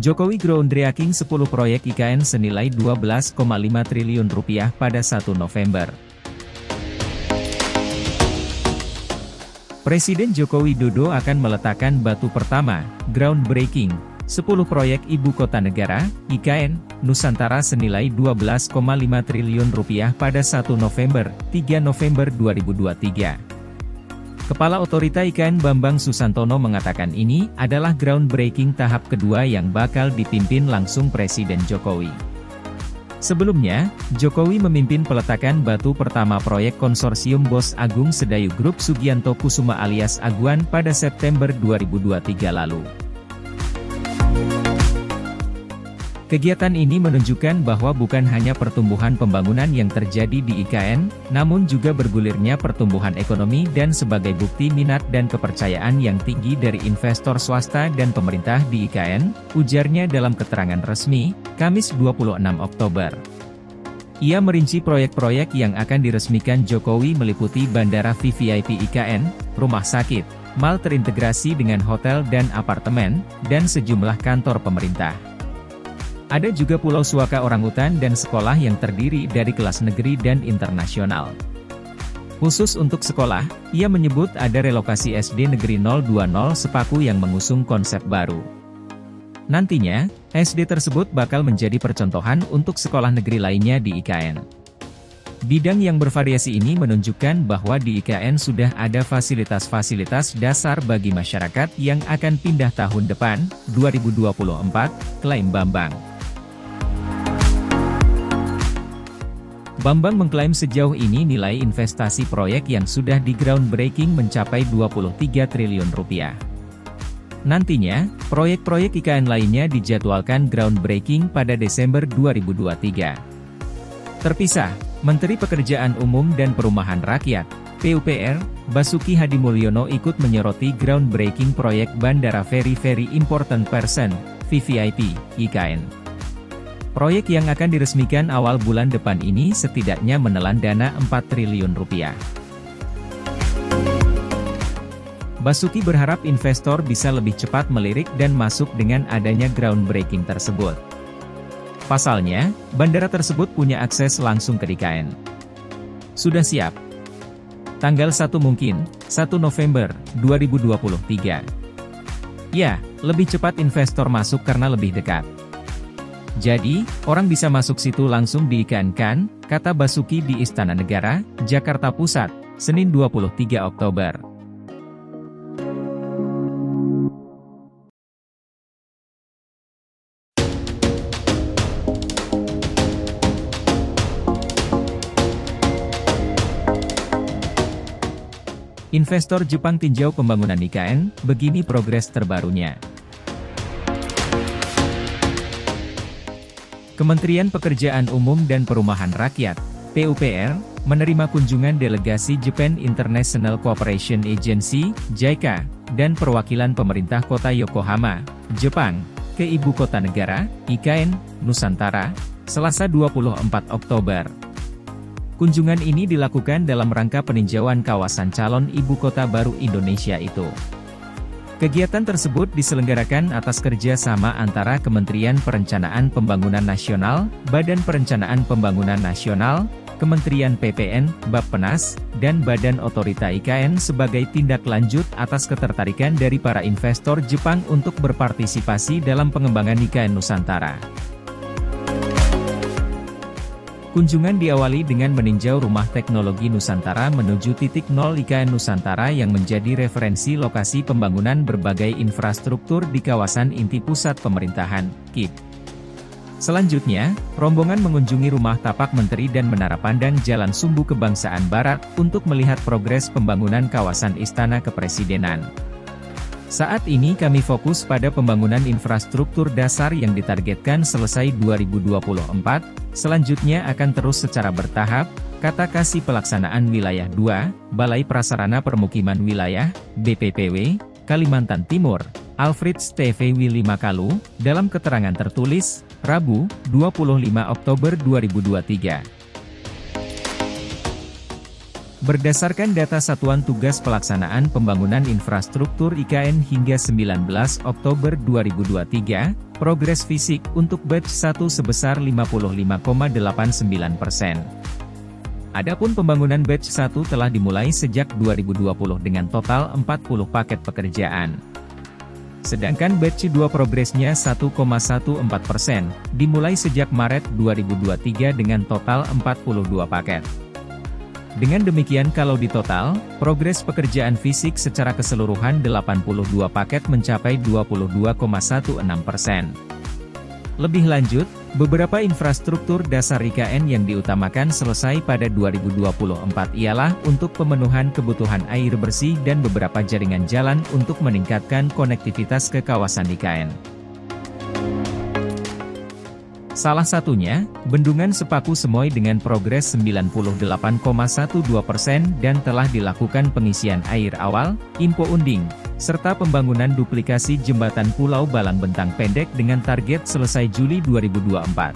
Jokowi groundbreaking 10 proyek IKN senilai 12,5 triliun rupiah pada 1 November. Presiden Joko Widodo akan meletakkan batu pertama, groundbreaking, 10 proyek Ibu Kota Negara, IKN, Nusantara senilai 12,5 triliun rupiah pada 1 November, 3 November 2023. Kepala Otorita IKN Bambang Susantono mengatakan ini adalah groundbreaking tahap kedua yang bakal dipimpin langsung Presiden Jokowi. Sebelumnya, Jokowi memimpin peletakan batu pertama proyek konsorsium Bos Agung Sedayu Grup Sugianto Kusuma alias Aguan pada September 2023 lalu. Kegiatan ini menunjukkan bahwa bukan hanya pertumbuhan pembangunan yang terjadi di IKN, namun juga bergulirnya pertumbuhan ekonomi dan sebagai bukti minat dan kepercayaan yang tinggi dari investor swasta dan pemerintah di IKN, ujarnya dalam keterangan resmi, Kamis 26 Oktober. Ia merinci proyek-proyek yang akan diresmikan Jokowi meliputi Bandara VVIP IKN, rumah sakit, mal terintegrasi dengan hotel dan apartemen, dan sejumlah kantor pemerintah. Ada juga Pulau Suaka Orangutan dan sekolah yang terdiri dari kelas negeri dan internasional. Khusus untuk sekolah, ia menyebut ada relokasi SD Negeri 020 Sepaku yang mengusung konsep baru. Nantinya, SD tersebut bakal menjadi percontohan untuk sekolah negeri lainnya di IKN. Bidang yang bervariasi ini menunjukkan bahwa di IKN sudah ada fasilitas-fasilitas dasar bagi masyarakat yang akan pindah tahun depan, 2024, klaim Bambang. Bambang mengklaim sejauh ini nilai investasi proyek yang sudah di groundbreaking mencapai 23 triliun rupiah. Nantinya, proyek-proyek IKN lainnya dijadwalkan groundbreaking pada Desember 2023. Terpisah, Menteri Pekerjaan Umum dan Perumahan Rakyat, PUPR, Basuki Hadimulyono ikut menyoroti groundbreaking proyek Bandara Very Very Important Person, VVIP, IKN. Proyek yang akan diresmikan awal bulan depan ini setidaknya menelan dana 4 triliun rupiah. Basuki berharap investor bisa lebih cepat melirik dan masuk dengan adanya groundbreaking tersebut. Pasalnya, bandara tersebut punya akses langsung ke DKN. Sudah siap. Tanggal 1 mungkin, 1 November, 2023. Ya, lebih cepat investor masuk karena lebih dekat. Jadi, orang bisa masuk situ langsung diikankan, kata Basuki di Istana Negara, Jakarta Pusat, Senin 23 Oktober. Investor Jepang tinjau pembangunan IKN, begini progres terbarunya. Kementerian Pekerjaan Umum dan Perumahan Rakyat, PUPR, menerima kunjungan delegasi Japan International Cooperation Agency, JICA, dan perwakilan pemerintah kota Yokohama, Jepang, ke Ibu Kota Negara, IKN, Nusantara, Selasa 24 Oktober. Kunjungan ini dilakukan dalam rangka peninjauan kawasan calon ibu kota baru Indonesia itu. Kegiatan tersebut diselenggarakan atas kerjasama antara Kementerian Perencanaan Pembangunan Nasional, Badan Perencanaan Pembangunan Nasional, Kementerian PPN, Bappenas, dan Badan Otorita IKN sebagai tindak lanjut atas ketertarikan dari para investor Jepang untuk berpartisipasi dalam pengembangan IKN Nusantara. Kunjungan diawali dengan meninjau rumah teknologi Nusantara menuju titik nol IKN Nusantara yang menjadi referensi lokasi pembangunan berbagai infrastruktur di kawasan inti pusat pemerintahan, KIP. Selanjutnya, rombongan mengunjungi rumah tapak menteri dan menara pandang Jalan Sumbu Kebangsaan Barat untuk melihat progres pembangunan kawasan Istana Kepresidenan. Saat ini kami fokus pada pembangunan infrastruktur dasar yang ditargetkan selesai 2024, selanjutnya akan terus secara bertahap, kata Kasih Pelaksanaan Wilayah 2, Balai Prasarana Permukiman Wilayah, BPPW, Kalimantan Timur, Alfred Steve Willy Makalu, dalam keterangan tertulis, Rabu, 25 Oktober 2023. Berdasarkan data Satuan Tugas Pelaksanaan Pembangunan Infrastruktur IKN hingga 19 Oktober 2023, progres fisik untuk batch 1 sebesar 55,89 persen. Adapun pembangunan batch 1 telah dimulai sejak 2020 dengan total 40 paket pekerjaan. Sedangkan batch 2 progresnya 1,14 persen, dimulai sejak Maret 2023 dengan total 42 paket. Dengan demikian kalau di total, progres pekerjaan fisik secara keseluruhan 82 paket mencapai 22,16 persen. Lebih lanjut, beberapa infrastruktur dasar IKN yang diutamakan selesai pada 2024 ialah untuk pemenuhan kebutuhan air bersih dan beberapa jaringan jalan untuk meningkatkan konektivitas ke kawasan IKN. Salah satunya, Bendungan Sepaku Semoy dengan progres 98,12% dan telah dilakukan pengisian air awal, Impo Unding, serta pembangunan duplikasi Jembatan Pulau Balang Bentang Pendek dengan target selesai Juli 2024.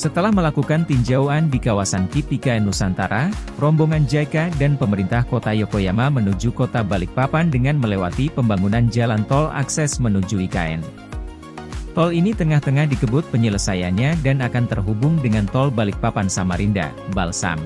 Setelah melakukan tinjauan di kawasan Kipika Nusantara, rombongan JICA dan pemerintah kota Yokoyama menuju kota Balikpapan dengan melewati pembangunan jalan tol akses menuju IKN. Tol ini tengah-tengah dikebut penyelesaiannya dan akan terhubung dengan tol Balikpapan Samarinda, Balsam.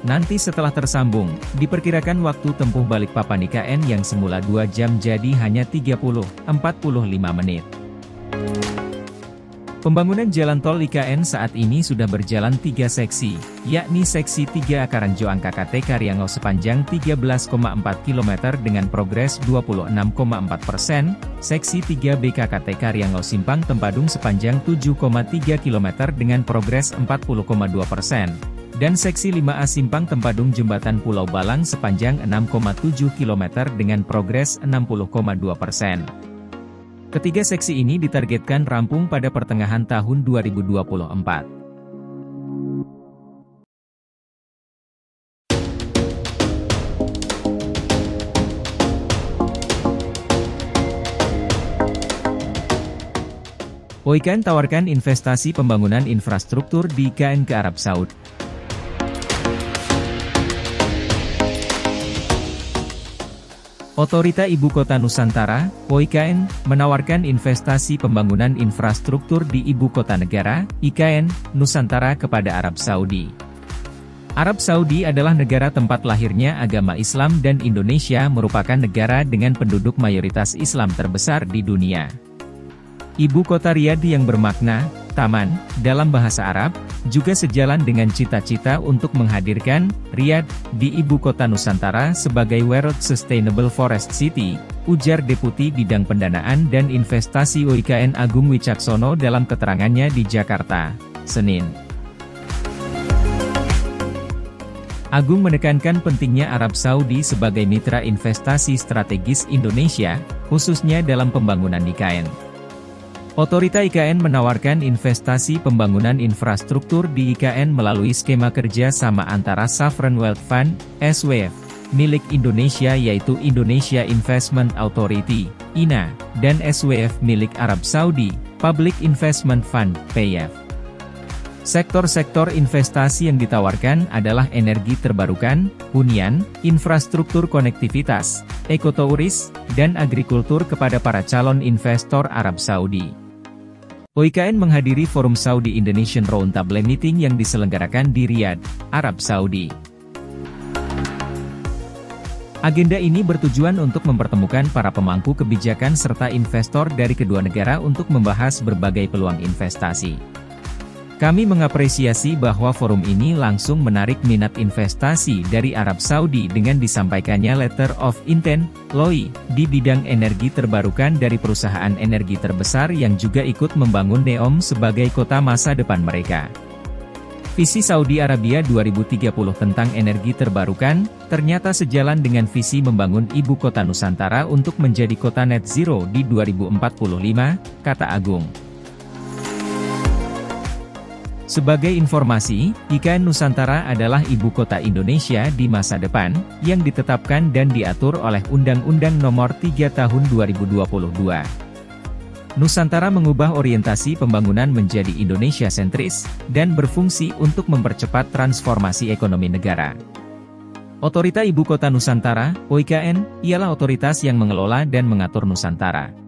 Nanti setelah tersambung, diperkirakan waktu tempuh Balikpapan IKN yang semula 2 jam jadi hanya 30-45 menit. Pembangunan jalan tol IKN saat ini sudah berjalan tiga seksi, yakni seksi 3 Akaranjo Angka KT Karyangau sepanjang 13,4 km dengan progres 26,4 persen, seksi 3 BKKT Karyangau Simpang Tempadung sepanjang 7,3 km dengan progres 40,2 persen, dan seksi 5A Simpang Tempadung Jembatan Pulau Balang sepanjang 6,7 km dengan progres 60,2 persen. Ketiga seksi ini ditargetkan rampung pada pertengahan tahun 2024. Oikan tawarkan investasi pembangunan infrastruktur di KN ke Arab Saudi. Otorita Ibu Kota Nusantara, OIKN, menawarkan investasi pembangunan infrastruktur di Ibu Kota Negara, IKN, Nusantara kepada Arab Saudi. Arab Saudi adalah negara tempat lahirnya agama Islam dan Indonesia merupakan negara dengan penduduk mayoritas Islam terbesar di dunia. Ibu kota Riyadh yang bermakna, taman, dalam bahasa Arab, juga sejalan dengan cita-cita untuk menghadirkan, Riyadh, di ibu kota Nusantara sebagai World Sustainable Forest City, ujar Deputi Bidang Pendanaan dan Investasi UIKN Agung Wicaksono dalam keterangannya di Jakarta, Senin. Agung menekankan pentingnya Arab Saudi sebagai mitra investasi strategis Indonesia, khususnya dalam pembangunan IKN. Otorita IKN menawarkan investasi pembangunan infrastruktur di IKN melalui skema kerja sama antara Sovereign Wealth Fund, SWF, milik Indonesia yaitu Indonesia Investment Authority, INA, dan SWF milik Arab Saudi, Public Investment Fund, PIF. Sektor-sektor investasi yang ditawarkan adalah energi terbarukan, hunian, infrastruktur konektivitas, ekotouris, dan agrikultur kepada para calon investor Arab Saudi. OIKN menghadiri Forum Saudi Indonesian Roundtable Meeting yang diselenggarakan di Riyadh, Arab Saudi. Agenda ini bertujuan untuk mempertemukan para pemangku kebijakan serta investor dari kedua negara untuk membahas berbagai peluang investasi. Kami mengapresiasi bahwa forum ini langsung menarik minat investasi dari Arab Saudi dengan disampaikannya Letter of Intent, LOI, di bidang energi terbarukan dari perusahaan energi terbesar yang juga ikut membangun NEOM sebagai kota masa depan mereka. Visi Saudi Arabia 2030 tentang energi terbarukan, ternyata sejalan dengan visi membangun ibu kota Nusantara untuk menjadi kota net zero di 2045, kata Agung. Sebagai informasi, IKN Nusantara adalah ibu kota Indonesia di masa depan, yang ditetapkan dan diatur oleh Undang-Undang Nomor 3 Tahun 2022. Nusantara mengubah orientasi pembangunan menjadi Indonesia sentris, dan berfungsi untuk mempercepat transformasi ekonomi negara. Otorita Ibu Kota Nusantara, OIKN, ialah otoritas yang mengelola dan mengatur Nusantara.